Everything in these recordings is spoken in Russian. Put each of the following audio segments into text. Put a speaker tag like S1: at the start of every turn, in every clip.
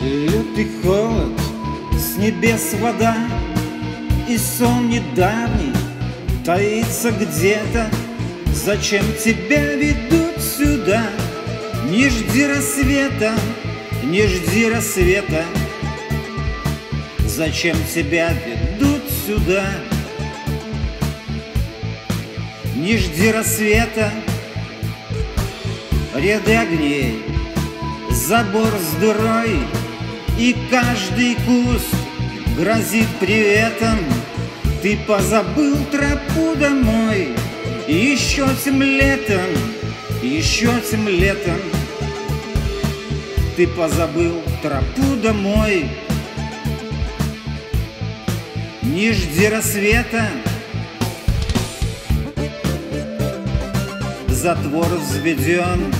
S1: Лютый холод, с небес вода И сон недавний таится где-то Зачем тебя ведут сюда? Не жди рассвета, не жди рассвета Зачем тебя ведут сюда? Не жди рассвета, ряды огней, забор с дырой, И каждый куст грозит приветом. Ты позабыл тропу домой, еще тем летом, еще тем летом Ты позабыл тропу домой. Не жди рассвета, затвор взведен,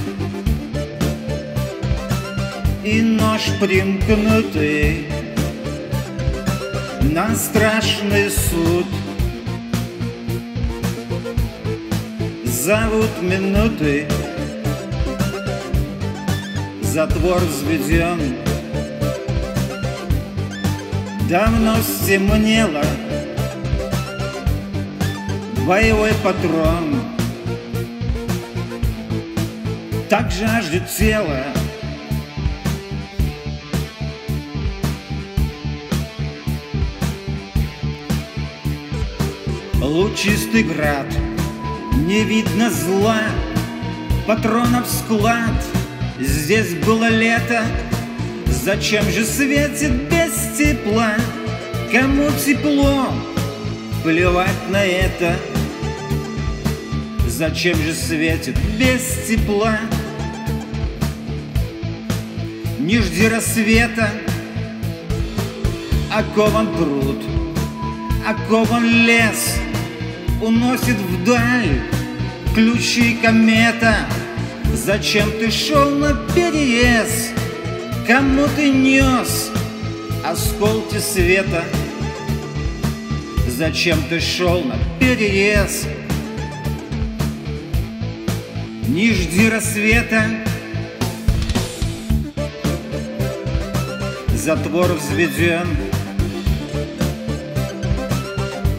S1: И нож примкнутый на страшный суд. Зовут минуты, затвор взведен, Давно стемнело, боевой патрон — так жаждет тело. Лучистый град, не видно зла, патронов склад, здесь было лето, зачем же светит без тепла? Кому тепло, плевать на это, зачем же светит без тепла? Не жди рассвета, окован пруд, окован лес, Уносит вдаль ключи комета. Зачем ты шел на переезд? Кому ты нес осколки света? Зачем ты шел на переезд? Не жди рассвета, затвор взведен,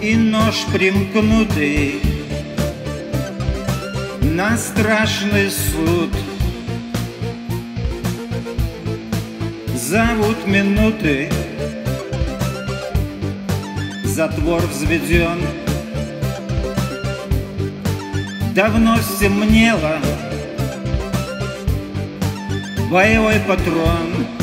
S1: И нож примкнутый. На страшный суд. Зовут минуты, затвор взведен, Давно стемнело, боевой патрон —